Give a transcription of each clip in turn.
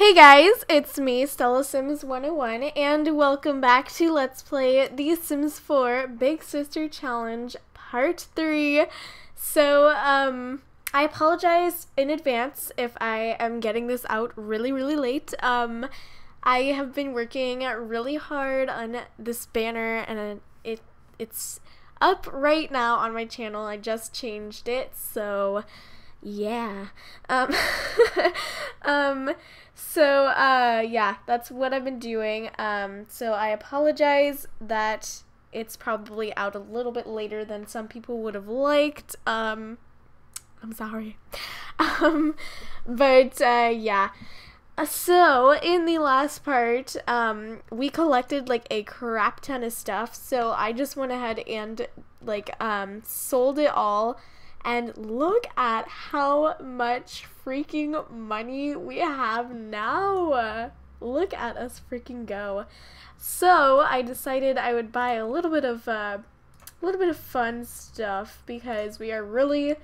Hey guys, it's me, Stella Sims 101, and welcome back to Let's Play The Sims 4 Big Sister Challenge Part 3. So, um, I apologize in advance if I am getting this out really, really late. Um, I have been working really hard on this banner, and it it's up right now on my channel. I just changed it, so yeah. Um, um, so, uh, yeah, that's what I've been doing. Um, so I apologize that it's probably out a little bit later than some people would have liked. Um, I'm sorry. Um, but, uh, yeah. So, in the last part, um, we collected, like, a crap ton of stuff, so I just went ahead and, like, um, sold it all and look at how much freaking money we have now. Look at us freaking go. So I decided I would buy a little bit of uh, a little bit of fun stuff because we are really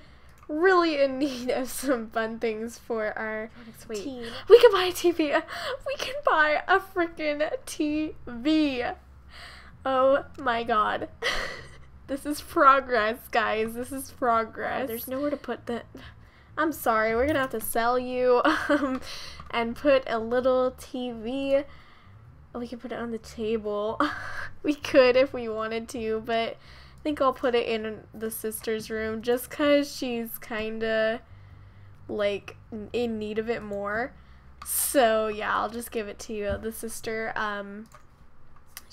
really in need of some fun things for our. Team. We can buy a TV. We can buy a freaking TV. Oh my god. This is progress, guys. This is progress. Oh, there's nowhere to put that. I'm sorry. We're gonna have to sell you um, and put a little TV. We can put it on the table. we could if we wanted to, but I think I'll put it in the sister's room just because she's kind of like in need of it more. So yeah, I'll just give it to you, the sister. Um,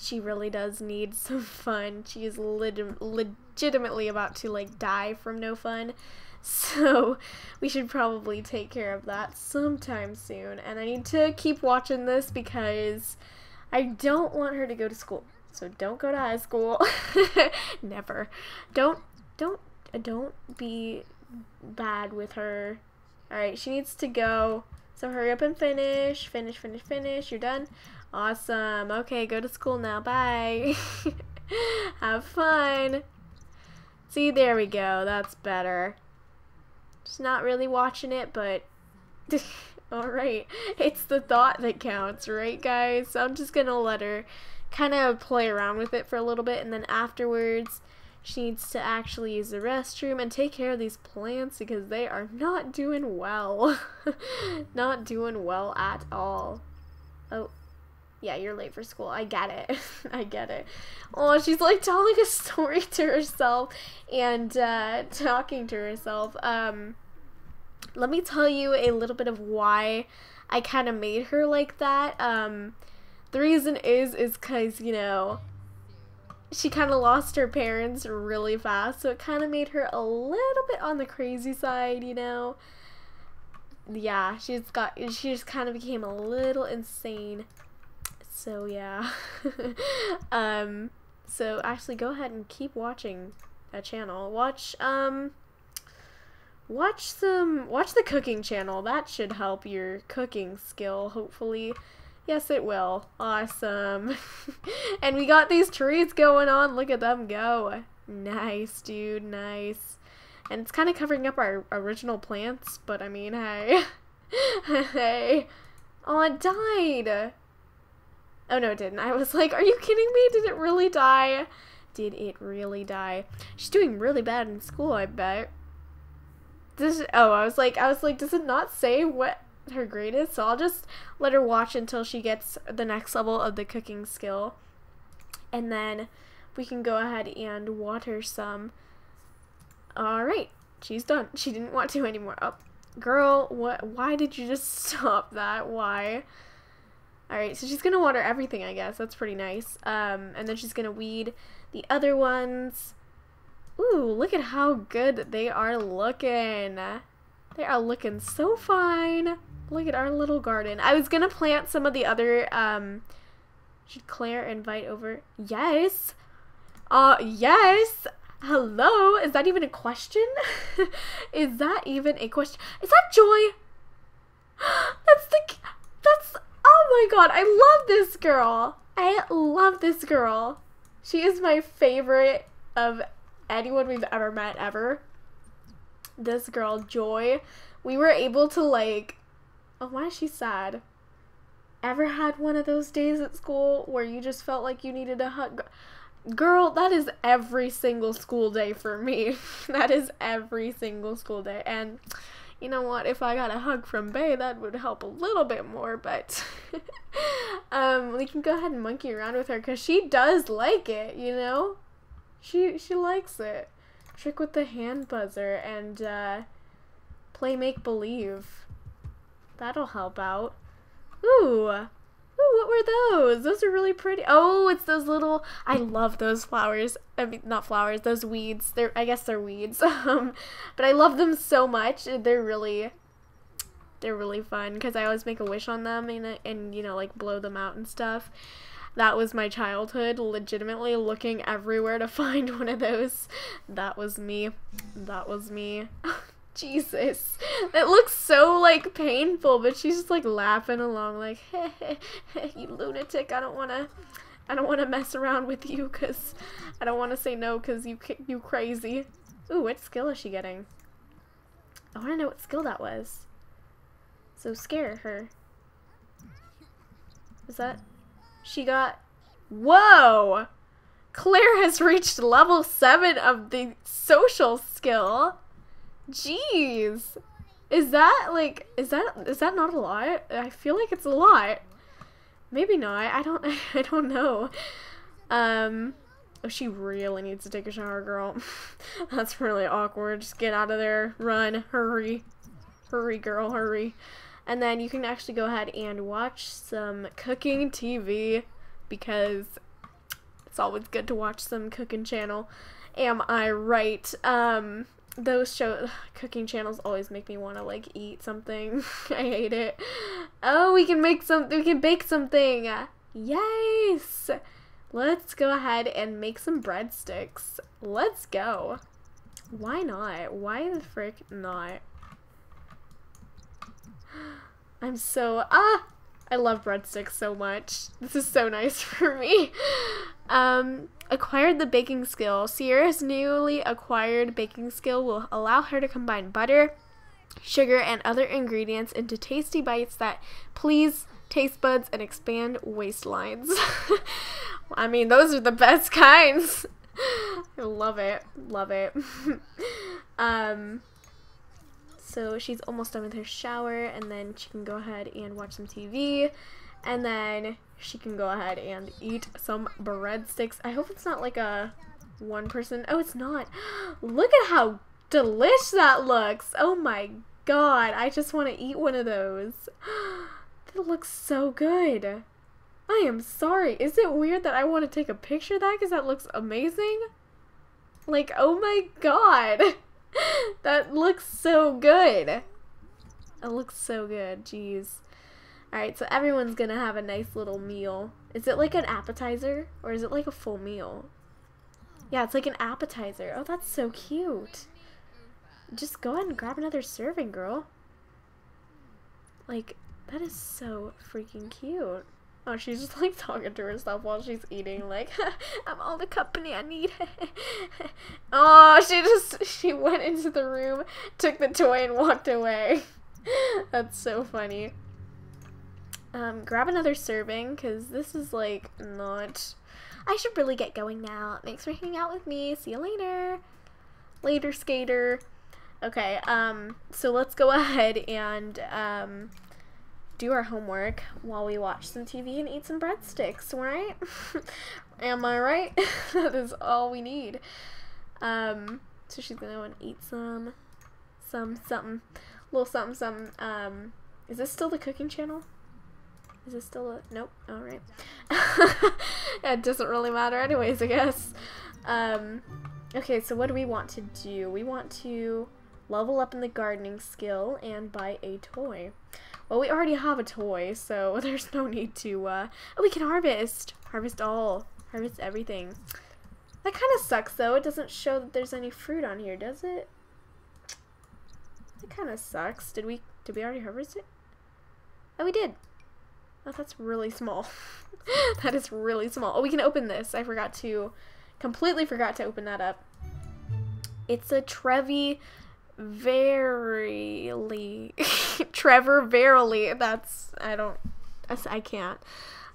she really does need some fun. She is leg- legitimately about to like die from no fun. So we should probably take care of that sometime soon. And I need to keep watching this because I don't want her to go to school. So don't go to high school. Never. Don't don't uh, don't be bad with her. All right, she needs to go. So hurry up and finish. Finish, finish, finish. You're done. Awesome. Okay, go to school now. Bye. Have fun. See, there we go. That's better. Just not really watching it, but... Alright. It's the thought that counts, right, guys? So I'm just gonna let her kind of play around with it for a little bit, and then afterwards, she needs to actually use the restroom and take care of these plants because they are not doing well. not doing well at all. Oh, yeah, you're late for school. I get it. I get it. Oh, she's like telling a story to herself and uh, talking to herself. Um, let me tell you a little bit of why I kind of made her like that. Um, the reason is, is because, you know, she kind of lost her parents really fast, so it kind of made her a little bit on the crazy side, you know. Yeah, she's got, she just kind of became a little insane so yeah. um, so actually go ahead and keep watching that channel. Watch, um, watch some, watch the cooking channel. That should help your cooking skill, hopefully. Yes, it will. Awesome. and we got these trees going on. Look at them go. Nice, dude. Nice. And it's kind of covering up our original plants, but I mean, hey. hey. Oh, it died. Oh no, it didn't. I was like, are you kidding me? Did it really die? Did it really die? She's doing really bad in school, I bet. Does oh, I was like, I was like, does it not say what her grade is? So I'll just let her watch until she gets the next level of the cooking skill. And then we can go ahead and water some. Alright, she's done. She didn't want to anymore. Oh, girl, what? Why did you just stop that? Why? Alright, so she's going to water everything, I guess. That's pretty nice. Um, and then she's going to weed the other ones. Ooh, look at how good they are looking. They are looking so fine. Look at our little garden. I was going to plant some of the other, um, should Claire invite over? Yes. Uh, yes. Hello? Is that even a question? Is that even a question? Is that Joy? That's the, Oh my god, I love this girl. I love this girl. She is my favorite of anyone we've ever met ever. This girl, Joy. We were able to like... Oh, why is she sad? ever had one of those days at school where you just felt like you needed a hug? Girl, that is every single school day for me. that is every single school day. And you know what? If I got a hug from Bay, that would help a little bit more. But um, we can go ahead and monkey around with her because she does like it. You know, she she likes it. Trick with the hand buzzer and uh, play make believe. That'll help out. Ooh. Ooh, what were those? Those are really pretty. Oh, it's those little. I love those flowers. I mean, not flowers. Those weeds. They're. I guess they're weeds. Um, but I love them so much. They're really. They're really fun because I always make a wish on them and and you know like blow them out and stuff. That was my childhood. Legitimately looking everywhere to find one of those. That was me. That was me. Jesus. It looks so like painful, but she's just like laughing along like, hey, hey, hey you lunatic. I don't want to I don't want to mess around with you cuz I don't want to say no cuz you you crazy. Ooh, what skill is she getting? I want to know what skill that was. So scare her. Is that she got Whoa! Claire has reached level 7 of the social skill. Jeez. Is that like is that is that not a lot? I feel like it's a lot. Maybe not. I don't I don't know. Um oh she really needs to take a shower, girl. That's really awkward. Just get out of there. Run. Hurry. Hurry, girl, hurry. And then you can actually go ahead and watch some cooking TV because it's always good to watch some cooking channel. Am I right? Um those show cooking channels always make me want to like eat something. I hate it. Oh, we can make some we can bake something. Yes. Let's go ahead and make some breadsticks. Let's go. Why not? Why the frick not? I'm so ah I love breadsticks so much. This is so nice for me. Um acquired the baking skill. Ciara's newly acquired baking skill will allow her to combine butter, sugar, and other ingredients into tasty bites that please taste buds and expand waistlines. I mean, those are the best kinds. I love it. Love it. um so she's almost done with her shower and then she can go ahead and watch some TV and then she can go ahead and eat some breadsticks. I hope it's not like a one person. Oh, it's not. Look at how delish that looks. Oh my god. I just want to eat one of those. that looks so good. I am sorry. Is it weird that I want to take a picture of that because that looks amazing? Like, oh my god. that looks so good. It looks so good. Jeez. Alright, so everyone's gonna have a nice little meal. Is it like an appetizer? Or is it like a full meal? Yeah, it's like an appetizer. Oh, that's so cute. Just go ahead and grab another serving, girl. Like, that is so freaking cute. Oh, she's just like talking to herself while she's eating, like, I'm all the company I need. Oh, she just, she went into the room, took the toy, and walked away. That's so funny. Um, grab another serving, because this is, like, not... I should really get going now. Thanks for hanging out with me. See you later. Later, skater. Okay, um, so let's go ahead and, um, do our homework while we watch some TV and eat some breadsticks, right? Am I right? that is all we need. Um, so she's gonna go and eat some, some, something, little something, something. Um, is this still the cooking channel? Is this still a... Nope. Alright. it doesn't really matter anyways, I guess. Um, okay, so what do we want to do? We want to level up in the gardening skill and buy a toy. Well, we already have a toy, so there's no need to, uh... Oh, we can harvest! Harvest all. Harvest everything. That kind of sucks, though. It doesn't show that there's any fruit on here, does it? It kind of sucks. Did we... Did we already harvest it? Oh, we did. Oh, that's really small. that is really small. Oh, we can open this. I forgot to, completely forgot to open that up. It's a Trevi Verily. Trevor Verily. That's, I don't, I can't.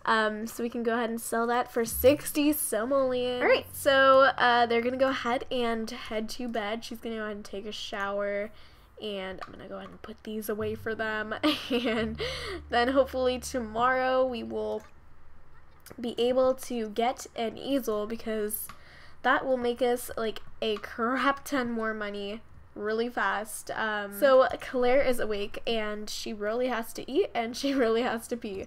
Um, so we can go ahead and sell that for 60 simoleons. Alright, so uh, they're going to go ahead and head to bed. She's going to go ahead and take a shower. And I'm going to go ahead and put these away for them. and then hopefully tomorrow we will be able to get an easel because that will make us like a crap ton more money really fast. Um, so Claire is awake and she really has to eat and she really has to pee.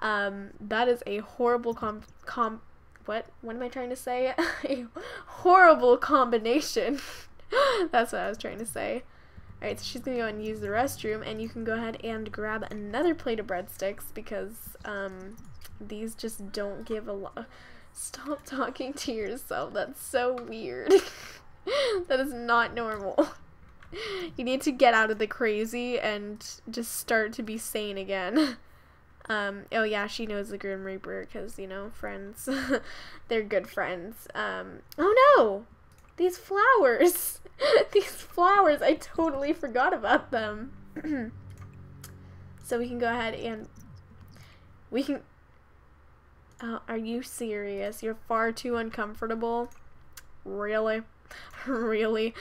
Um, that is a horrible comp com what what am I trying to say? a horrible combination. That's what I was trying to say. Alright, so she's gonna go and use the restroom and you can go ahead and grab another plate of breadsticks because um, these just don't give a lot. Stop talking to yourself. That's so weird. that is not normal. You need to get out of the crazy and just start to be sane again. Um, oh yeah, she knows the Grim Reaper because, you know, friends. They're good friends. Um, oh no! These flowers! These flowers! I totally forgot about them. so we can go ahead and... We can... Oh, are you serious? You're far too uncomfortable. Really? really?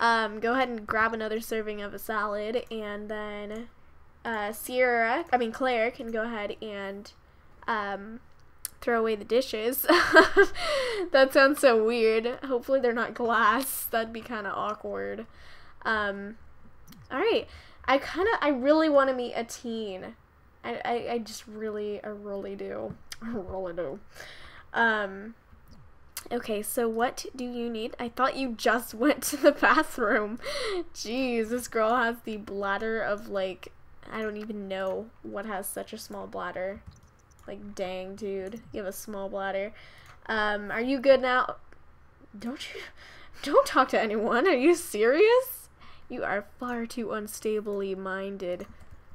Um, go ahead and grab another serving of a salad and then uh, Ciara, I mean Claire, can go ahead and um, throw away the dishes. that sounds so weird. Hopefully they're not glass. That'd be kind of awkward. Um, all right. I kind of, I really want to meet a teen. I, I, I just really, I really do. I really do. Um, okay, so what do you need? I thought you just went to the bathroom. Jeez, this girl has the bladder of like I don't even know what has such a small bladder. Like, dang, dude. You have a small bladder. Um, are you good now? Don't you... Don't talk to anyone. Are you serious? You are far too unstably minded.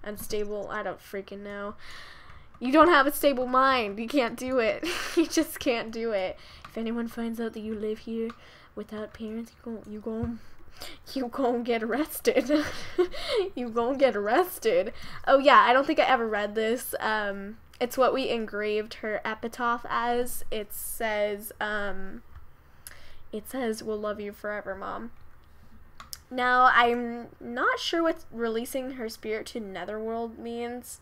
Unstable, I don't freaking know. You don't have a stable mind. You can't do it. you just can't do it. If anyone finds out that you live here without parents, you go, you go you gon' get arrested. you gon' get arrested. Oh yeah, I don't think I ever read this. Um, it's what we engraved her epitaph as. It says, um, it says, "We'll love you forever, mom." Now I'm not sure what releasing her spirit to Netherworld means.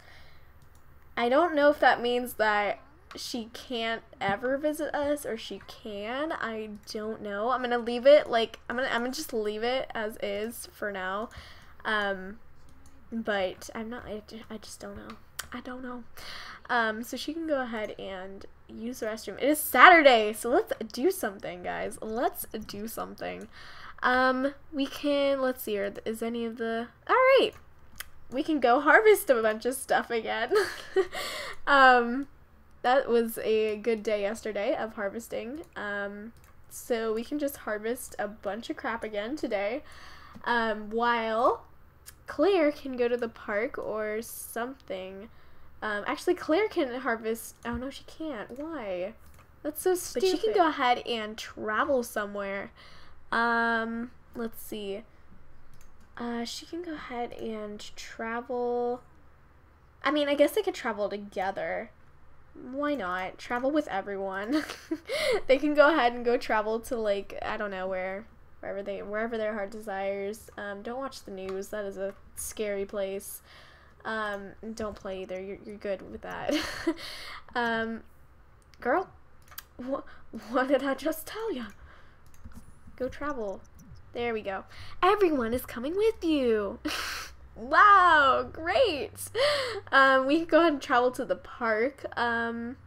I don't know if that means that she can't ever visit us or she can. I don't know. I'm gonna leave it like I'm gonna I'm gonna just leave it as is for now. Um, but I'm not. I, I just don't know. I don't know. Um, so she can go ahead and use the restroom. It is Saturday, so let's do something, guys. Let's do something. Um, we can. Let's see. Is any of the? All right. We can go harvest a bunch of stuff again. um that was a good day yesterday of harvesting. Um, so we can just harvest a bunch of crap again today. Um, while Claire can go to the park or something. Um, actually, Claire can harvest. Oh no, she can't. Why? That's so stupid. But she can go ahead and travel somewhere. Um, let's see. Uh, she can go ahead and travel. I mean, I guess they could travel together why not? Travel with everyone. They can go ahead and go travel to like i don't know where wherever they wherever their heart desires. Um, don't watch the news. That is a scary place. Um, don't play either. You're, you're good with that. Um, girl wh- what did i just tell you go travel. There we go. Everyone is coming with you Wow, great. Um, we could go ahead and travel to the park. Um,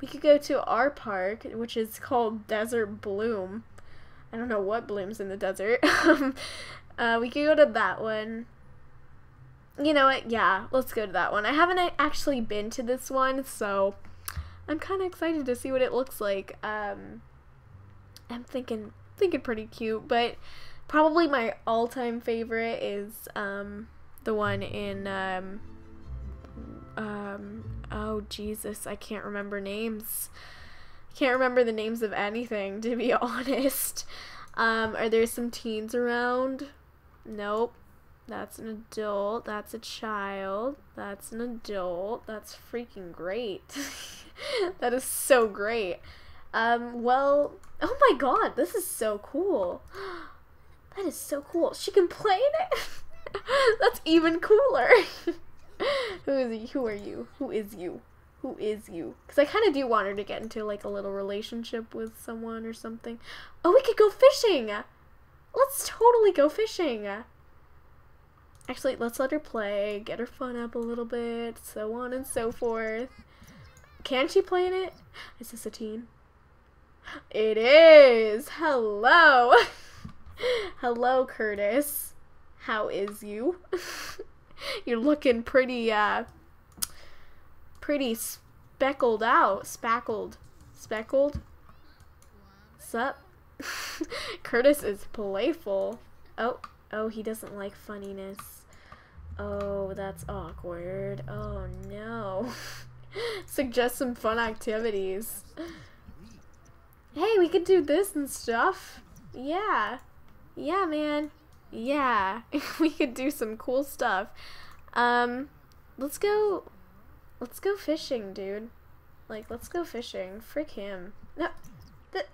we could go to our park, which is called Desert Bloom. I don't know what blooms in the desert. uh, we could go to that one. You know what? Yeah, let's go to that one. I haven't actually been to this one, so I'm kind of excited to see what it looks like. Um, I'm thinking, thinking pretty cute, but Probably my all-time favorite is um, the one in um, um, oh Jesus, I can't remember names. Can't remember the names of anything to be honest. Um, are there some teens around? Nope. That's an adult. That's a child. That's an adult. That's freaking great. that is so great. Um, well, oh my god, this is so cool. That is so cool. She can play in it? That's even cooler. who is? Who are you? Who is you? Who is you? Because I kind of do want her to get into like a little relationship with someone or something. Oh, we could go fishing! Let's totally go fishing! Actually, let's let her play, get her fun up a little bit, so on and so forth. Can she play in it? Is this a teen? It is! Hello! Hello, Curtis. How is you? You're looking pretty, uh, pretty speckled out. Spackled. Speckled? Sup? Curtis is playful. Oh, oh, he doesn't like funniness. Oh, that's awkward. Oh, no. Suggest some fun activities. Hey, we could do this and stuff. Yeah. Yeah, man. Yeah. we could do some cool stuff. Um, let's go, let's go fishing, dude. Like, let's go fishing. Frick him. No, that,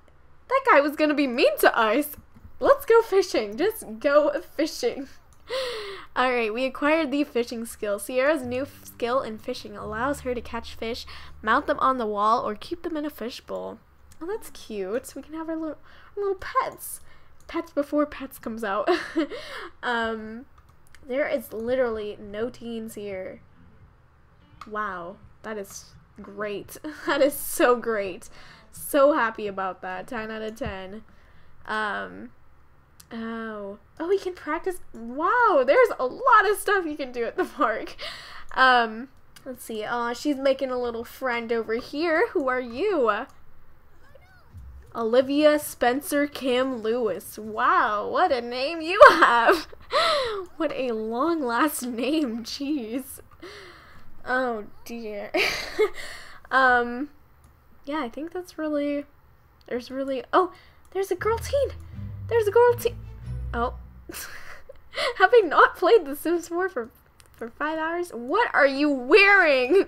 that guy was gonna be mean to us. Let's go fishing. Just go fishing. Alright, we acquired the fishing skill. Ciara's new skill in fishing allows her to catch fish, mount them on the wall, or keep them in a fishbowl. Oh, that's cute. We can have our little, our little pets. Pets before Pets comes out. um, there is literally no teens here. Wow, that is great. that is so great. So happy about that. 10 out of 10. Um, oh. Oh, we can practice. Wow, there's a lot of stuff you can do at the park. Um, let's see. Oh, she's making a little friend over here. Who are you? Olivia Spencer Kim Lewis. Wow, what a name you have! what a long last name, jeez. Oh dear. um, yeah, I think that's really. There's really. Oh, there's a girl teen! There's a girl teen! Oh. Having not played The Sims 4 for, for five hours, what are you wearing?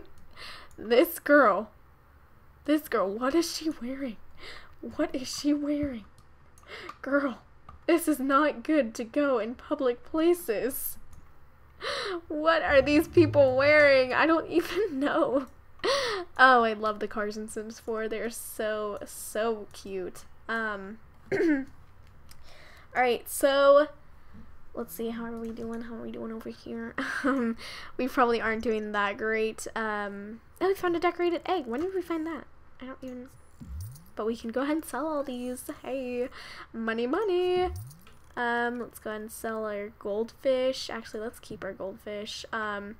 This girl. This girl, what is she wearing? What is she wearing? Girl, this is not good to go in public places. What are these people wearing? I don't even know. Oh, I love the cars in Sims 4. They're so, so cute. Um, Alright, so let's see, how are we doing? How are we doing over here? Um, we probably aren't doing that great. Um, oh, we found a decorated egg. When did we find that? I don't even but we can go ahead and sell all these. Hey, money, money. Um, let's go ahead and sell our goldfish. Actually, let's keep our goldfish. Um,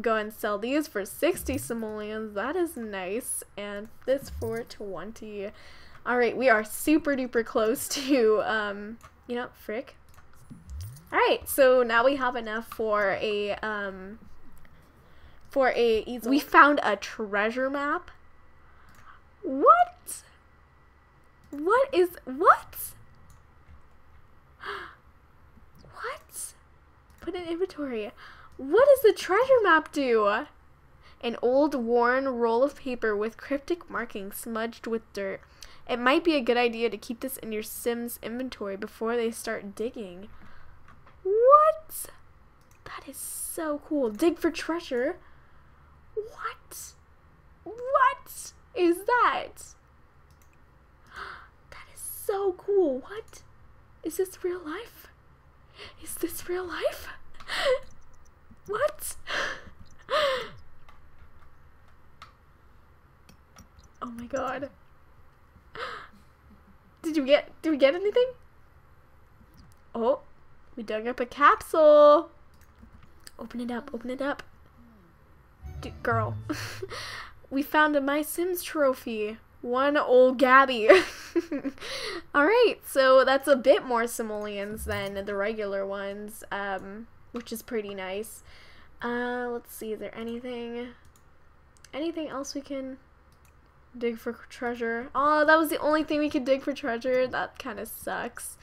go and sell these for 60 simoleons. That is nice. And this for 20. Alright, we are super duper close to, um, you know, frick. Alright, so now we have enough for a, um, for a easel. We found a treasure map. What? What is what? What? Put in inventory. What does the treasure map do? An old worn roll of paper with cryptic markings smudged with dirt. It might be a good idea to keep this in your Sims inventory before they start digging. What? That is so cool. Dig for treasure? What? What is that? So cool. What? Is this real life? Is this real life? what? oh my god. Did you get, did we get anything? Oh, we dug up a capsule. Open it up, open it up. Girl. we found a My Sims trophy. One old Gabby. Alright, so that's a bit more simoleons than the regular ones, um, which is pretty nice. Uh, let's see, is there anything, anything else we can dig for treasure? Oh, that was the only thing we could dig for treasure. That kind of sucks.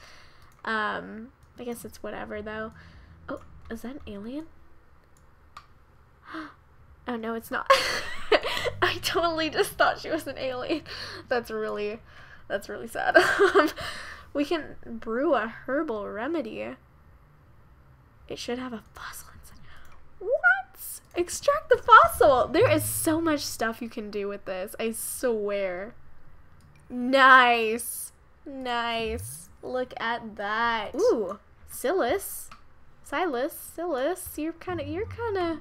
Um, I guess it's whatever, though. Oh, Is that an alien? Oh no, it's not. I totally just thought she was an alien. That's really, that's really sad. Um, we can brew a herbal remedy. It should have a fossil inside. What? Extract the fossil. There is so much stuff you can do with this. I swear. Nice. Nice. Look at that. Ooh, Silas. Silas, Silas, you're kind of, you're kind of,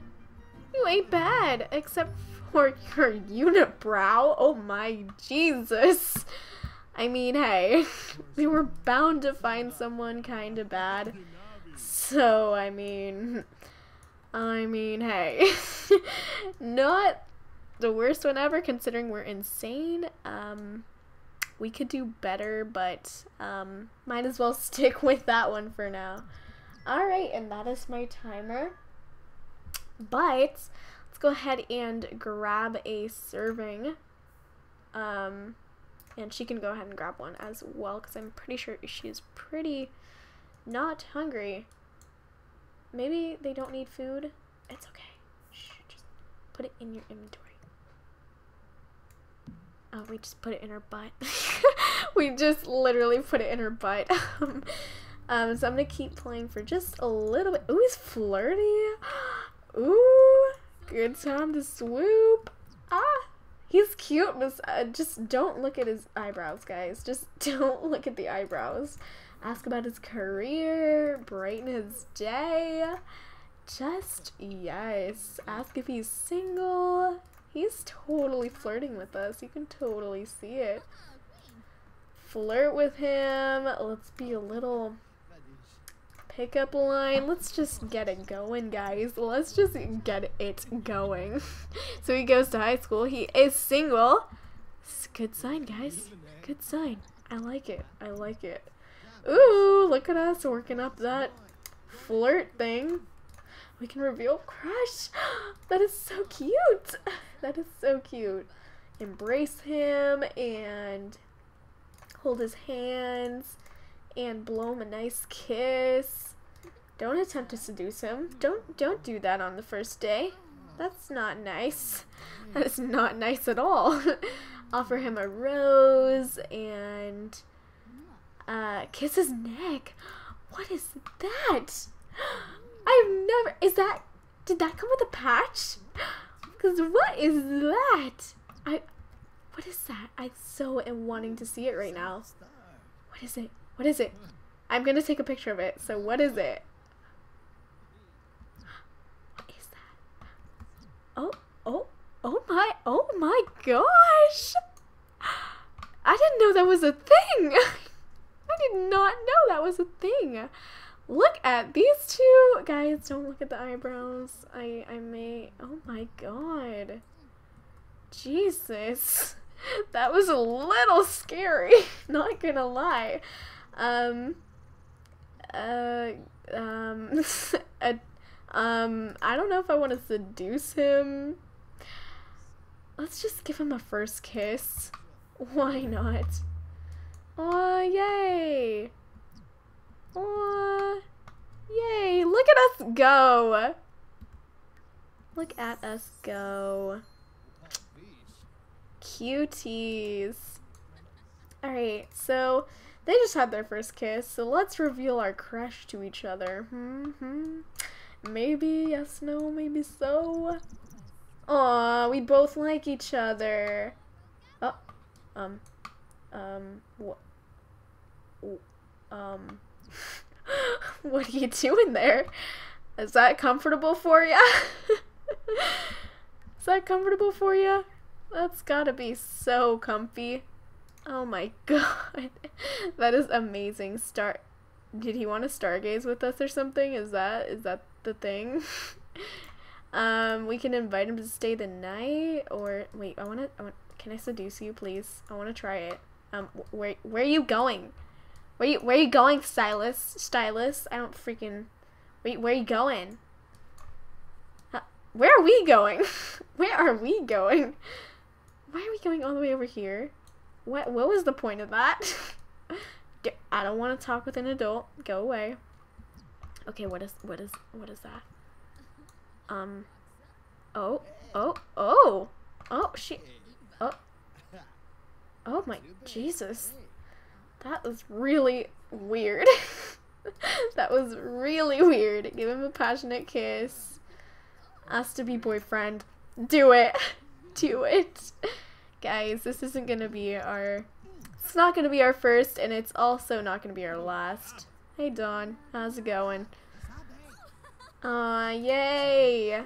you ain't bad, except for your unibrow. Oh my Jesus. I mean, hey, we were bound to find someone kind of bad. So, I mean, I mean, hey, not the worst one ever considering we're insane. Um, we could do better, but um, might as well stick with that one for now. Alright, and that is my timer. But go ahead and grab a serving. Um, and she can go ahead and grab one as well because I'm pretty sure she's pretty not hungry. Maybe they don't need food. It's okay. Shh, just put it in your inventory. Oh, we just put it in her butt. we just literally put it in her butt. um, so I'm gonna keep playing for just a little bit. Ooh, he's flirty. Ooh, good time to swoop. Ah, he's cute. Miss, uh, just don't look at his eyebrows, guys. Just don't look at the eyebrows. Ask about his career, brighten his day. Just, yes. Ask if he's single. He's totally flirting with us. You can totally see it. Flirt with him. Let's be a little pickup line. Let's just get it going, guys. Let's just get it going. so he goes to high school. He is single. It's good sign, guys. Good sign. I like it. I like it. Ooh, look at us working up that flirt thing. We can reveal crush. That is so cute. That is so cute. Embrace him and hold his hands and blow him a nice kiss. Don't attempt to seduce him. Don't don't do that on the first day. That's not nice. That is not nice at all. Offer him a rose and uh, kiss his neck. What is that? I've never. Is that? Did that come with a patch? Because what is that? I. What is that? I so am wanting to see it right now. What is it? What is it? I'm gonna take a picture of it. So what is it? What is that? Oh, oh, oh my, oh my gosh! I didn't know that was a thing! I did not know that was a thing! Look at these two guys. Don't look at the eyebrows. I I may. Oh my god. Jesus. That was a little scary. Not gonna lie. Um. Uh. Um. uh, um. I don't know if I want to seduce him. Let's just give him a first kiss. Why not? Oh, yay! Aww. Yay, look at us go. Look at us go. Cuties. Alright, so they just had their first kiss, so let's reveal our crush to each other. Hmm. Maybe, yes, no, maybe so. Aw, we both like each other. Oh, um, um, what? Um, what are you doing there? Is that comfortable for you? Is that comfortable for you? That's gotta be so comfy. Oh my god. that is amazing. Star Did he want to stargaze with us or something? Is that is that the thing? um, we can invite him to stay the night or wait, I want to I want can I seduce you, please? I want to try it. Um, where where are you going? Where you where are you going, stylist? Stylus? I don't freaking. Wait, where are you going? where are we going? where are we going? Why are we going all the way over here? What what was the point of that? I don't want to talk with an adult. Go away. Okay, what is what is what is that? Um. Oh, oh, oh, oh, she. Oh. Oh my Jesus. That was really weird. that was really weird. Give him a passionate kiss. Ask to be boyfriend. Do it. Do it. Guys, this isn't gonna be our it's not gonna be our first and it's also not gonna be our last. Hey Dawn, how's it going? Aw, uh, yay!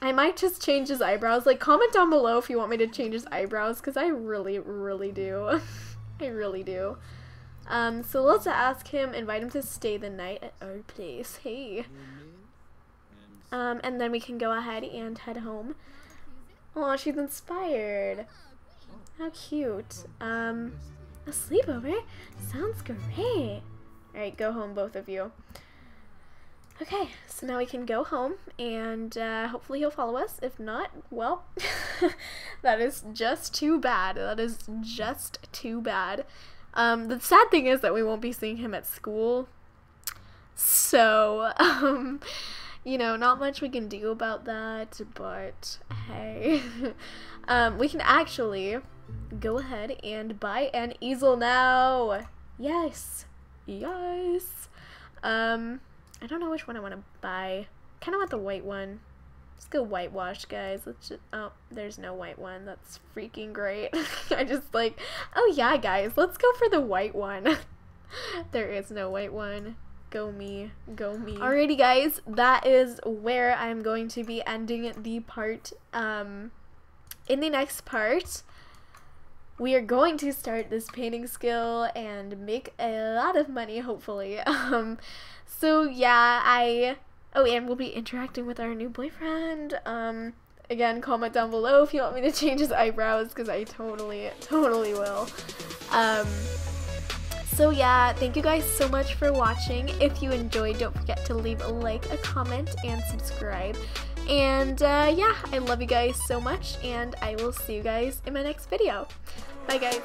I might just change his eyebrows. Like, comment down below if you want me to change his eyebrows, because I really, really do. I really do. Um, so let's ask him, invite him to stay the night at our place. Hey. Um, and then we can go ahead and head home. Oh, she's inspired. How cute. Um, a sleepover? Sounds great. Alright, go home, both of you. Okay, so now we can go home, and uh, hopefully he'll follow us. If not, well, that is just too bad. That is just too bad. Um, the sad thing is that we won't be seeing him at school. So, um, you know, not much we can do about that, but hey. um, we can actually go ahead and buy an easel now. Yes. Yes. Um, I don't know which one I want to buy. kind of want the white one. Let's go whitewash, guys. Let's just, oh, there's no white one. That's freaking great. I just like, oh yeah, guys, let's go for the white one. there is no white one. Go me, go me. Alrighty, guys, that is where I'm going to be ending the part. Um, in the next part, we are going to start this painting skill and make a lot of money, hopefully. Um, so yeah, I oh and we'll be interacting with our new boyfriend. Um again, comment down below if you want me to change his eyebrows because I totally totally will. Um so yeah, thank you guys so much for watching. If you enjoyed, don't forget to leave a like, a comment, and subscribe. And uh, yeah, I love you guys so much, and I will see you guys in my next video. Bye guys.